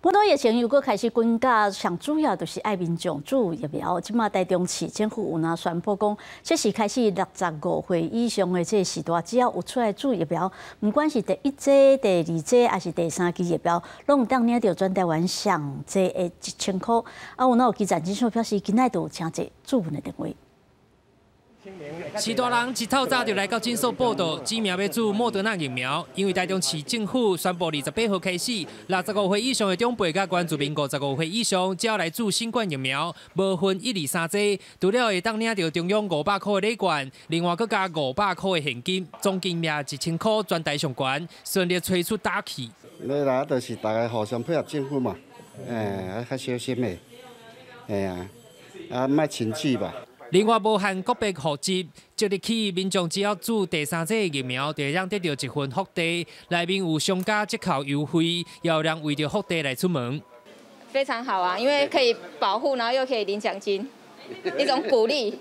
本土疫情如果开始增加，上主要就是爱民众注疫苗。即马台中市政府有哪宣布讲，即是开始六十五岁以上的这时段，只要有出来注疫苗，不管是第一剂、第二剂还是第三剂疫苗，拢当领到全台湾上这诶一千块。啊，有哪有记者今数表示，今仔都有请这主文的定位。市大人一透早就来到诊所报道，指苗要注莫德纳疫苗，因为台中市政府宣布二十八号开始，六十五岁以上的长辈甲关注民国十五岁以上，只要来注新冠疫苗，无分一二三剂，除了会当领到中央五百块的礼券，另外佮加五百块的现金，总金额一千块，全台上悬，顺利催出打气。你来就是大家互相配合政府嘛，诶，较小心的，哎呀，啊，卖亲戚吧。另外，无限个别户籍，即日起，民众只要注第三剂疫苗，就会让得到一份福袋，内面有商家折扣优惠，要让为着福袋来出门。非常好啊，因为可以保护，然后又可以领奖金。一种鼓励，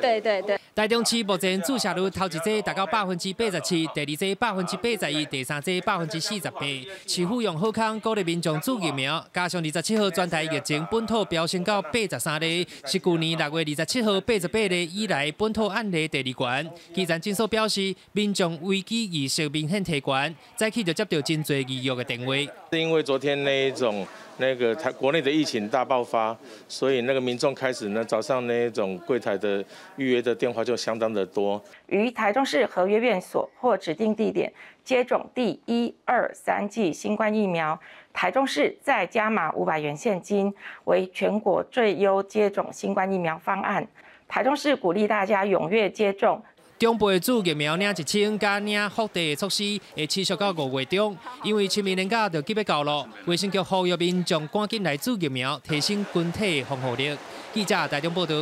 对对对。台中市目前注射率头一剂达到百分之八十七，第二剂百分之八十一，第三剂百分之四十八。市府用好康鼓励民众注疫苗，加上二十七号全台疫情本土飙升到八十三例，是去年六月二十七号八十八例以来本土案例第二悬。基层诊所表示，民众危机意识明显提高，早起就接到真多预约的电话。是因为昨天那一种。那个台国内的疫情大爆发，所以那个民众开始呢，早上那种柜台的预约的电话就相当的多。于台中市合约院所或指定地点接种第一、二、三剂新冠疫苗，台中市再加码五百元现金，为全国最优接种新冠疫苗方案。台中市鼓励大家踊跃接种。中部注疫苗领一千加领福地的措施会持续到五月中，因为清明年假就急要到了，卫生局呼吁民众赶紧来注疫苗，提升群体防护力。记者台中报道。